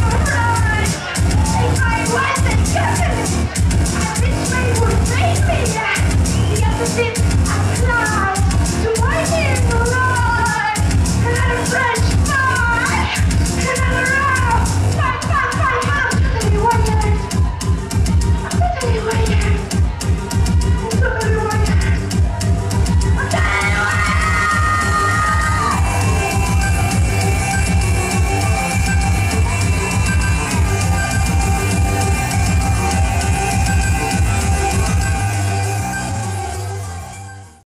Oh,